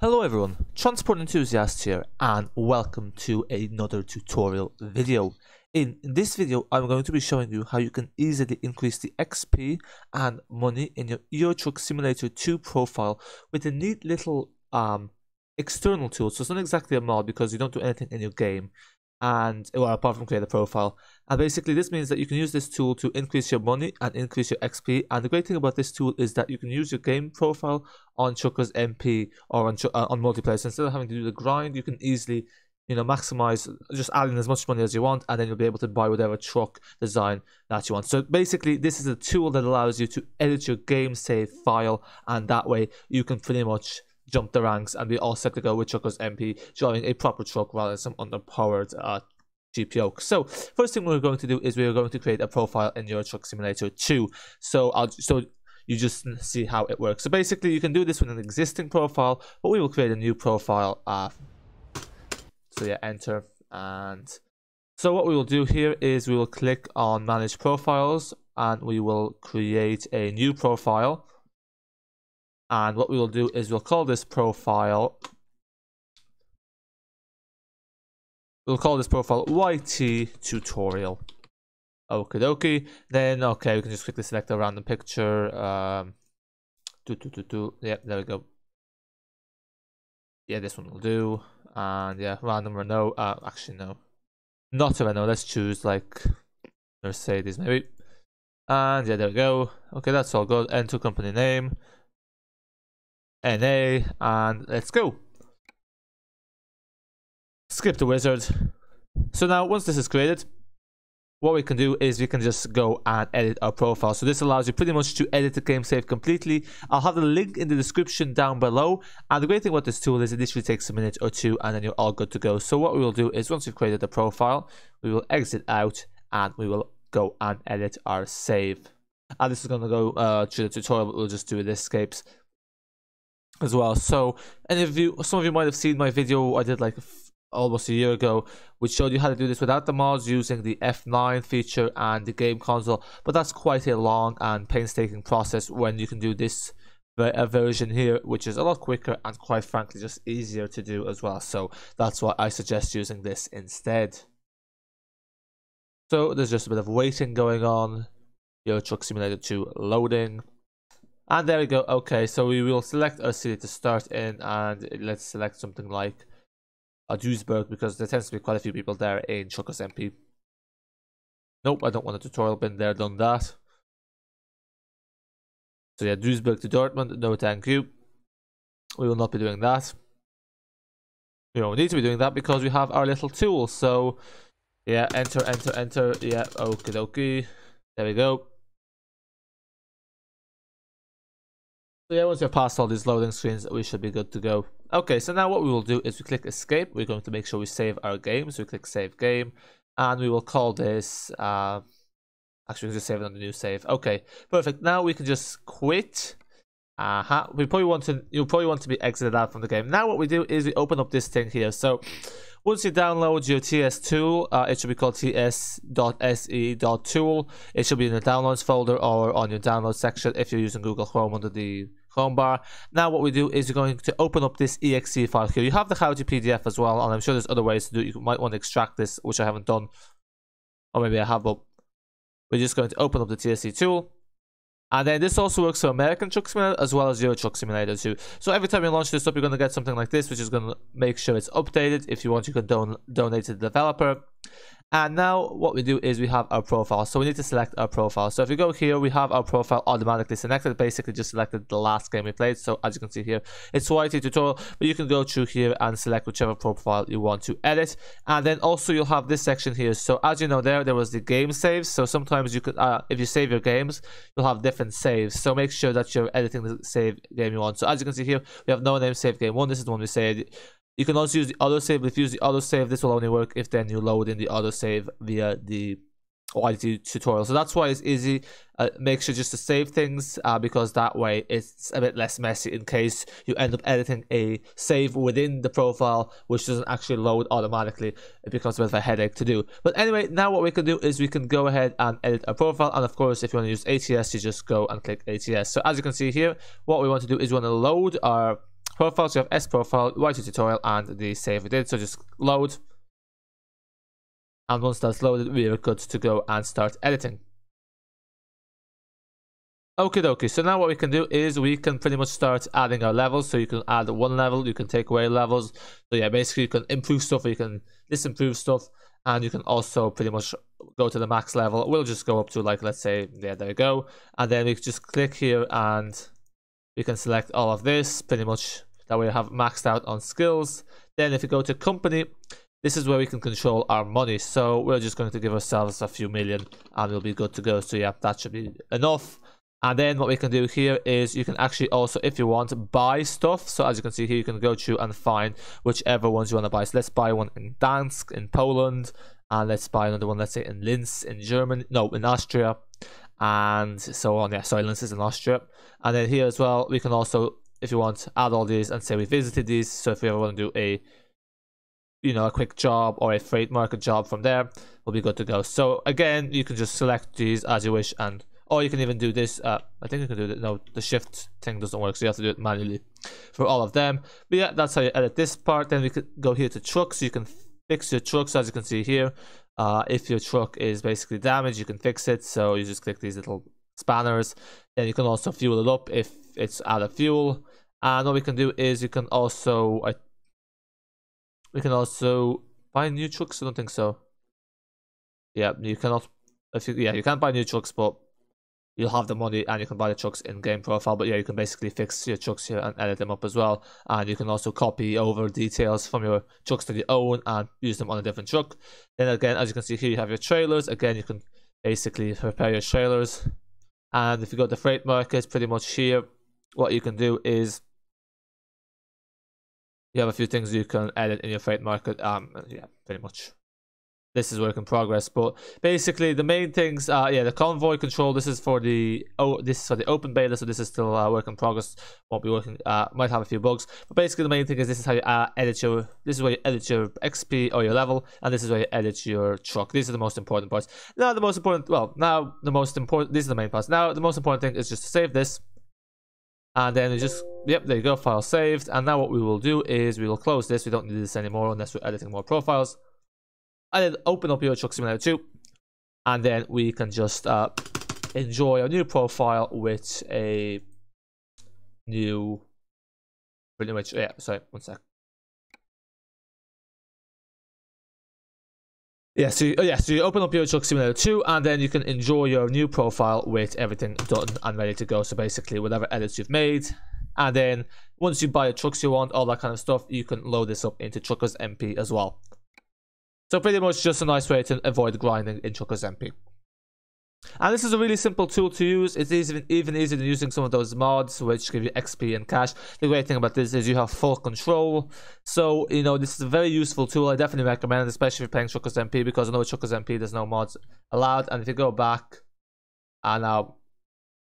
Hello everyone, Transport Enthusiast here and welcome to another tutorial video. In this video I'm going to be showing you how you can easily increase the XP and money in your Euro Truck Simulator 2 profile with a neat little um, external tool. So it's not exactly a mod because you don't do anything in your game and well apart from create a profile. And basically this means that you can use this tool to increase your money and increase your xp and the great thing about this tool is that you can use your game profile on Truckers mp or on, uh, on multiplayer. So instead of having to do the grind you can easily you know maximize just add in as much money as you want and then you'll be able to buy whatever truck design that you want. So basically this is a tool that allows you to edit your game save file and that way you can pretty much jump the ranks and be all set to go with Truckers MP, driving a proper truck rather than some underpowered uh, GPO. So first thing we're going to do is we're going to create a profile in your Truck Simulator 2. So I'll so you just see how it works. So basically you can do this with an existing profile, but we will create a new profile. Uh, so yeah, enter and so what we will do here is we will click on manage profiles and we will create a new profile and what we will do is we'll call this profile we'll call this profile YT tutorial. Okie dokie then okay we can just quickly select a random picture um do, do, do, do. yeah there we go. Yeah this one will do. And yeah random Renault uh actually no. Not a Renault let's choose like Mercedes maybe. And yeah there we go. Okay that's all good. Enter company name NA, and let's go. Skip the wizard. So now, once this is created, what we can do is we can just go and edit our profile. So this allows you pretty much to edit the game save completely. I'll have the link in the description down below. And the great thing about this tool is it literally takes a minute or two and then you're all good to go. So what we will do is once we've created the profile, we will exit out and we will go and edit our save. And this is going to go uh, to the tutorial, we'll just do the escapes as well. So, and if you, some of you might have seen my video I did like almost a year ago, which showed you how to do this without the mods using the F9 feature and the game console. But that's quite a long and painstaking process when you can do this version here, which is a lot quicker and quite frankly just easier to do as well. So that's why I suggest using this instead. So there's just a bit of waiting going on. Euro Truck Simulator 2 loading. And there we go. Okay, so we will select a city to start in and let's select something like a Duisburg because there tends to be quite a few people there in Truckers MP. Nope, I don't want a tutorial. Been there, done that. So yeah, Duisburg to Dortmund. No, thank you. We will not be doing that. We don't need to be doing that because we have our little tool. So yeah, enter, enter, enter. Yeah, okay, okay. There we go. Yeah, once you've passed all these loading screens, we should be good to go. Okay, so now what we will do is we click escape. We're going to make sure we save our game. So we click save game and we will call this, uh, actually we just save it on the new save. Okay, perfect. Now we can just quit. Uh -huh. We probably want to, you'll probably want to be exited out from the game. Now what we do is we open up this thing here. So once you download your TS tool, uh, it should be called ts.se.tool. It should be in the downloads folder or on your download section if you're using Google Chrome under the Now what we do is we're going to open up this exe file here. You have the how to PDF as well, and I'm sure there's other ways to do it. You might want to extract this, which I haven't done. Or maybe I have, but we're just going to open up the TSE tool. And then this also works for American Truck Simulator as well as Euro Truck Simulator too. So every time you launch this up, you're going to get something like this, which is going to make sure it's updated. If you want, you can don donate to the developer. And now what we do is we have our profile. So we need to select our profile. So if you go here, we have our profile automatically selected. Basically just selected the last game we played. So as you can see here, it's YT tutorial, but you can go through here and select whichever profile you want to edit. And then also you'll have this section here. So as you know there, there was the game saves. So sometimes you could, uh, if you save your games, you'll have different saves. So make sure that you're editing the save game you want. So as you can see here, we have no name save game one. This is the one we saved. You can also use the autosave. If you use the autosave, this will only work if then you load in the autosave via the YT tutorial. So that's why it's easy. Uh, make sure just to save things uh, because that way it's a bit less messy in case you end up editing a save within the profile which doesn't actually load automatically. It becomes a bit of a headache to do. But anyway, now what we can do is we can go ahead and edit a profile. And of course, if you want to use ATS, you just go and click ATS. So as you can see here, what we want to do is we want to load our profile. So you have S profile, YT tutorial, and the save we did. So just load. And once that's loaded, we are good to go and start editing. Okay, dokie. So now what we can do is we can pretty much start adding our levels. So you can add one level, you can take away levels. So yeah, basically you can improve stuff, you can disimprove stuff, and you can also pretty much go to the max level. We'll just go up to like let's say yeah, there you go, and then we just click here and we can select all of this pretty much. That we have maxed out on skills. Then if you go to company, this is where we can control our money. So we're just going to give ourselves a few million, and we'll be good to go. So yeah, that should be enough. And then what we can do here is you can actually also, if you want, buy stuff. So as you can see here, you can go to and find whichever ones you want to buy. So let's buy one in Gdansk in Poland. And let's buy another one, let's say in Linz in Germany. No, in Austria. And so on. Yeah, sorry, Linz is in Austria. And then here as well, we can also, if you want, to add all these and say we visited these. So if we ever want to do a you know a quick job or a freight market job from there we'll be good to go so again you can just select these as you wish and or you can even do this. Uh, I think you can do it. No, the shift thing doesn't work, so you have to do it manually for all of them. But yeah, that's how you edit this part. Then we could go here to trucks. You can fix your trucks, as you can see here. Uh, if your truck is basically damaged, you can fix it. So you just click these little spanners. Then you can also fuel it up if it's out of fuel. And what we can do is you can also, I, we can also buy new trucks. I don't think so. Yeah, you cannot. If you, yeah, you can't buy new trucks, but you'll have the money and you can buy the trucks in game profile. But yeah, you can basically fix your trucks here and edit them up as well. And you can also copy over details from your trucks that you own and use them on a different truck. Then again, as you can see here, you have your trailers. Again, you can basically prepare your trailers. And if you go to the freight markets, pretty much here, what you can do is you have a few things you can edit in your freight market. Um, yeah, pretty much. This is work in progress but basically the main things uh yeah the convoy control. This is for the oh this is for the open beta so this is still uh, work in progress. Won't be working uh might have a few bugs. But basically the main thing is this is how you uh, edit your this is where you edit your xp or your level and this is where you edit your truck. These are the most important parts. Now the most important well now the most important these are the main parts. Now the most important thing is just to save this and then we just yep there you go file saved. And now what we will do is we will close this. We don't need this anymore unless we're editing more profiles. And then open up your Truck Simulator 2 and then we can just uh, enjoy a new profile with a new pretty much yeah sorry one sec Yeah, so you, oh yeah, so you open up your Truck Simulator 2 and then you can enjoy your new profile with everything done and ready to go. So basically whatever edits you've made. And then once you buy the trucks you want, all that kind of stuff, you can load this up into Truckers MP as well. So pretty much just a nice way to avoid grinding in Truckers MP. And this is a really simple tool to use. It's even, even easier than using some of those mods which give you XP and cash. The great thing about this is you have full control. So, you know, this is a very useful tool. I definitely recommend it, especially if you're playing Truckers MP because I know with Truckers MP there's no mods allowed. And if you go back and now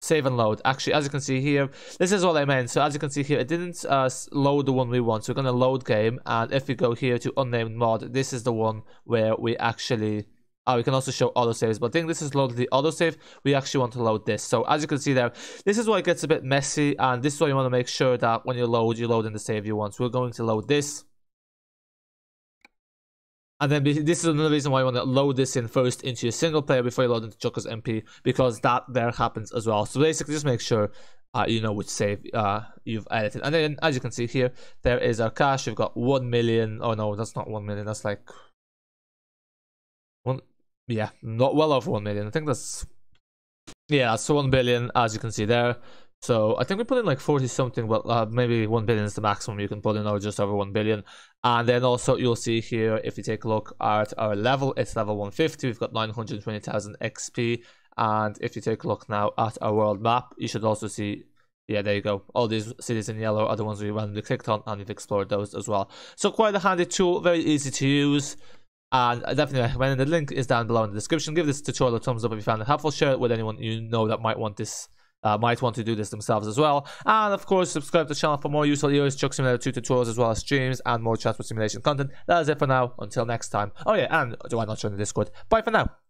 save and load. Actually, as you can see here, this is what I meant. So as you can see here, it didn't uh, load the one we want. So we're going to load game. And if we go here to unnamed mod, this is the one where we actually... Oh, we can also show autosaves, but I think this is loaded the autosave. We actually want to load this. So as you can see there, this is why it gets a bit messy. And this is why you want to make sure that when you load, you load in the save you want. So we're going to load this. And then this is another reason why you want to load this in first into your single player before you load into Truckers MP because that there happens as well. So basically just make sure uh, you know which save uh, you've edited. And then as you can see here, there is our cash. We've got 1 million. Oh no, that's not 1 million. That's like. Yeah, not well over 1 million. I think that's yeah, so 1 billion as you can see there. So I think we put in like 40 something, but uh, maybe 1 billion is the maximum you can put in or just over 1 billion. And then also you'll see here, if you take a look at our level, it's level 150. We've got 920,000 XP. And if you take a look now at our world map, you should also see, yeah, there you go. All these cities in yellow are the ones we randomly clicked on and we've explored those as well. So quite a handy tool, very easy to use. And definitely recommend it. The link is down below in the description. Give this tutorial a thumbs up if you found it helpful. Share it with anyone you know that might want this uh, might want to do this themselves as well. And of course, subscribe to the channel for more useful Euro Truck Simulator 2 tutorials as well as streams and more transport simulation content. That is it for now. Until next time. Oh yeah, and do I not join the Discord? Bye for now.